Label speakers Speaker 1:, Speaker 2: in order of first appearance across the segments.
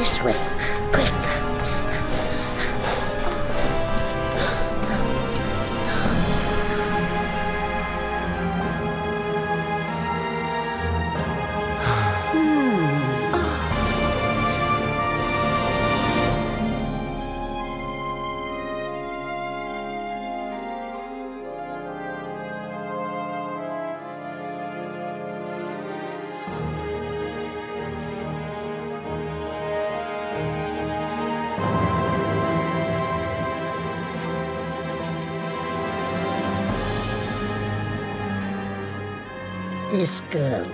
Speaker 1: This way. This girl.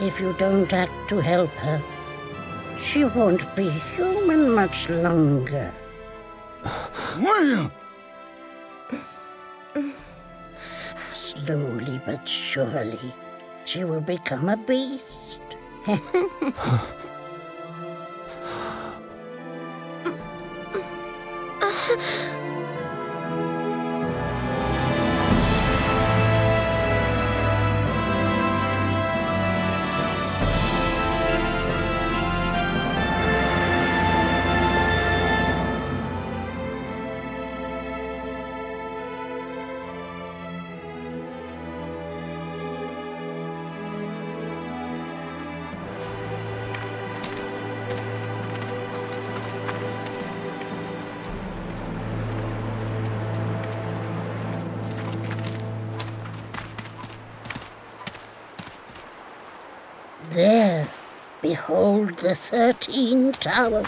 Speaker 1: If you don't act to help her, she won't be human much longer.
Speaker 2: Where?
Speaker 1: Slowly but surely, she will become a beast. behold the thirteen towers.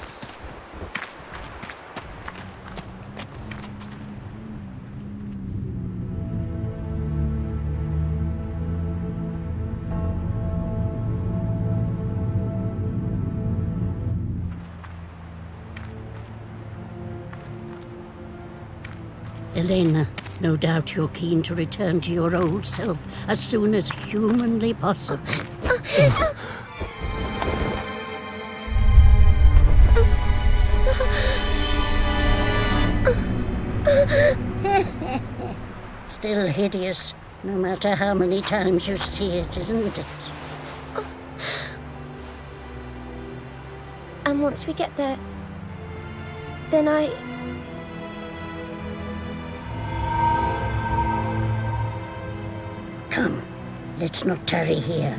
Speaker 1: Elena, no doubt you're keen to return to your old self as soon as humanly possible. Still hideous, no matter how many times you see it, isn't it?
Speaker 3: And once we get there, then I.
Speaker 1: Come, let's not tarry here.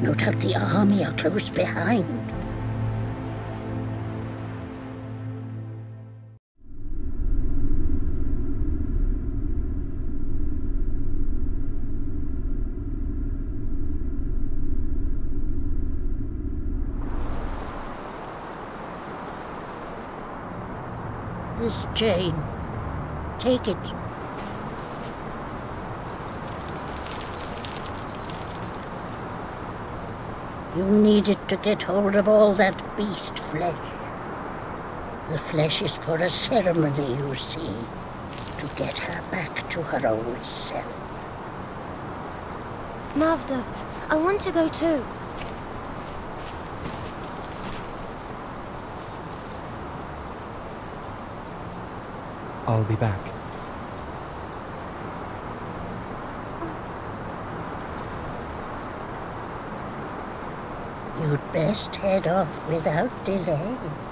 Speaker 1: No doubt the army are close behind. This chain. Take it. You need it to get hold of all that beast flesh. The flesh is for a ceremony, you see, to get her back to her old self.
Speaker 3: Mavda, I want to go too.
Speaker 4: I'll be back.
Speaker 1: You'd best head off without delay.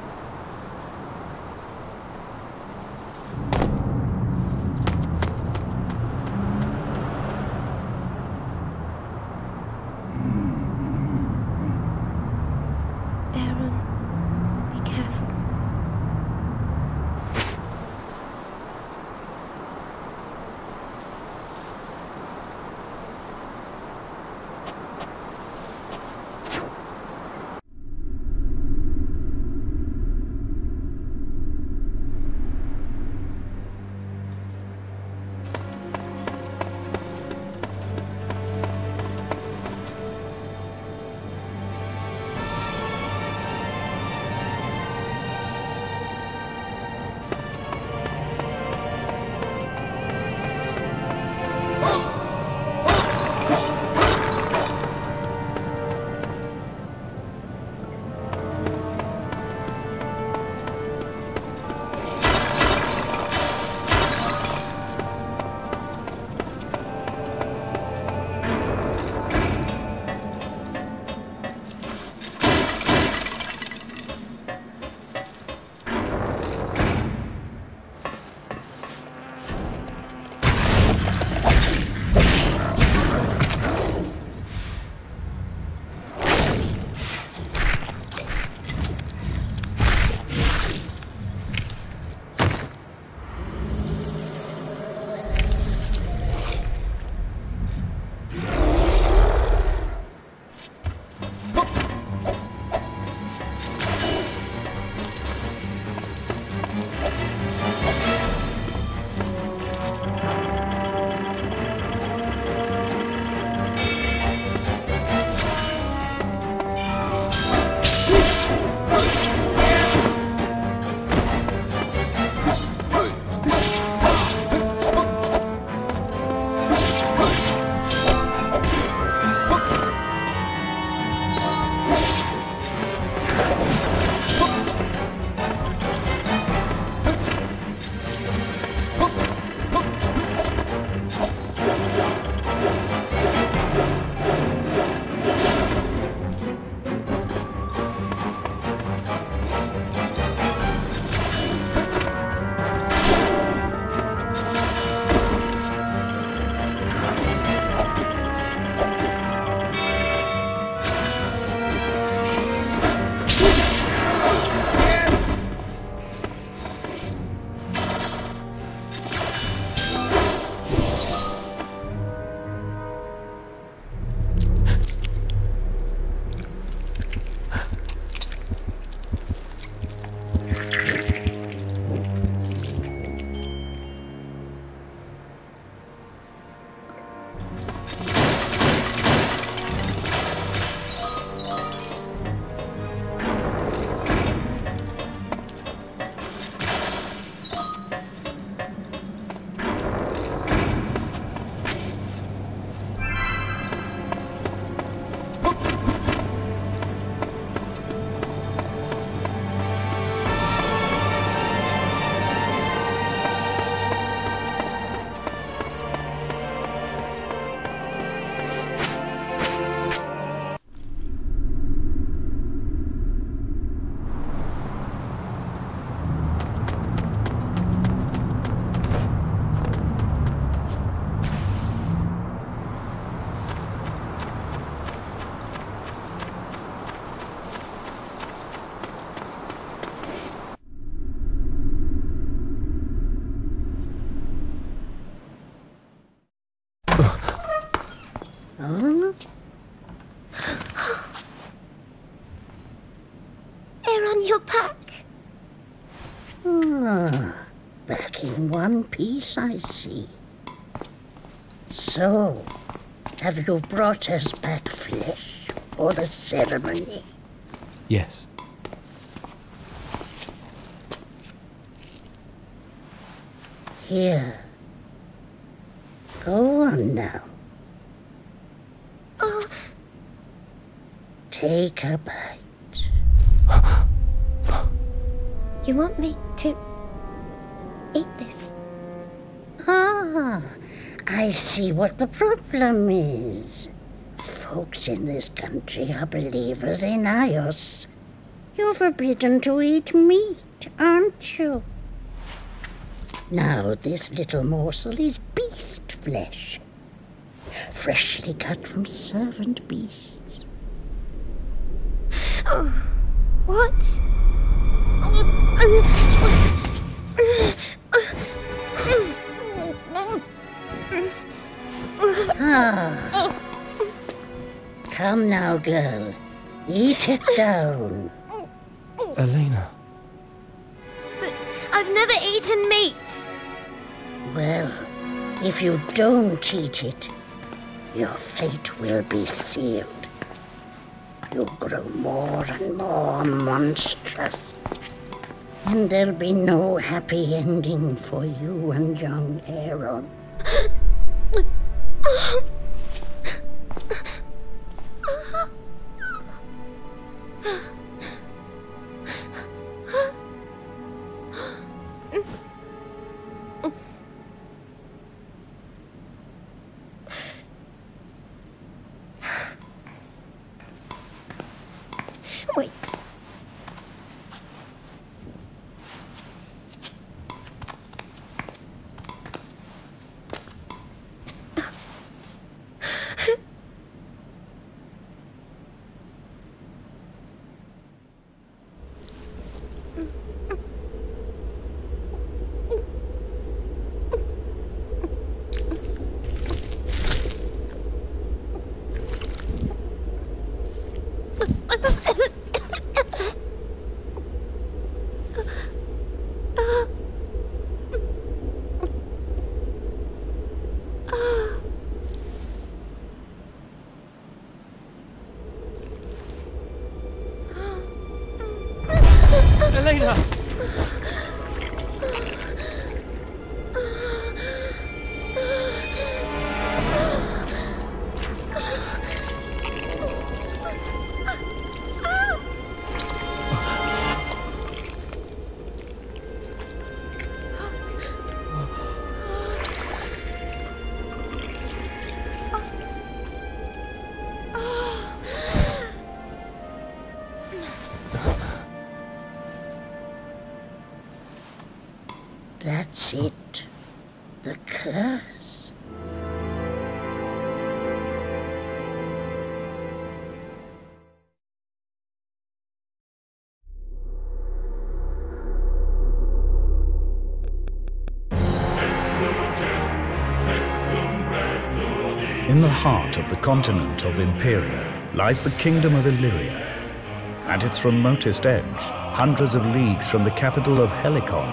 Speaker 1: In one piece, I see. So, have you brought us back flesh for the ceremony?
Speaker 4: Yes.
Speaker 1: Here. Go on now.
Speaker 3: Oh,
Speaker 1: Take a bite.
Speaker 3: you want me to eat this?
Speaker 1: Ah, I see what the problem is. Folks in this country are believers in Ios. You're forbidden to eat meat, aren't you? Now, this little morsel is beast flesh, freshly cut from servant beasts.
Speaker 3: What?
Speaker 1: Now, girl. Eat it down.
Speaker 4: Elena.
Speaker 3: But I've never eaten meat.
Speaker 1: Well, if you don't eat it, your fate will be sealed. You'll grow more and more monstrous. And there'll be no happy ending for you and young Aeron.
Speaker 3: Oh,
Speaker 4: Wait.
Speaker 1: That's it. The curse.
Speaker 2: In the heart of the continent of Imperia lies the kingdom of Elyria. At its remotest edge, hundreds of leagues from the capital of Helicon,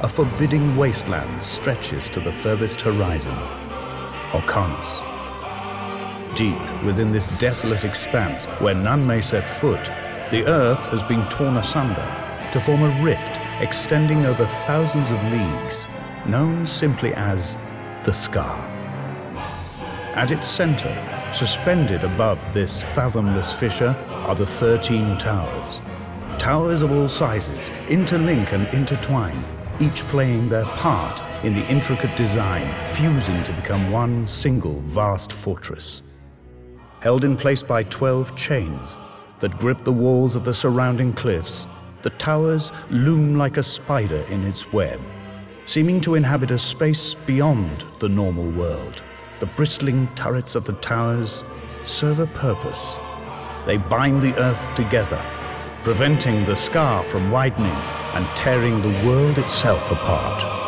Speaker 2: a forbidding wasteland stretches to the furthest horizon, Orcanus. Deep within this desolate expanse where none may set foot, the earth has been torn asunder to form a rift extending over thousands of leagues, known simply as the Scar. At its center, suspended above this fathomless fissure, are the 13 towers. Towers of all sizes interlink and intertwine, each playing their part in the intricate design, fusing to become one single vast fortress. Held in place by 12 chains that grip the walls of the surrounding cliffs, the towers loom like a spider in its web, seeming to inhabit a space beyond the normal world. The bristling turrets of the towers serve a purpose. They bind the earth together, preventing the scar from widening and tearing the world itself apart.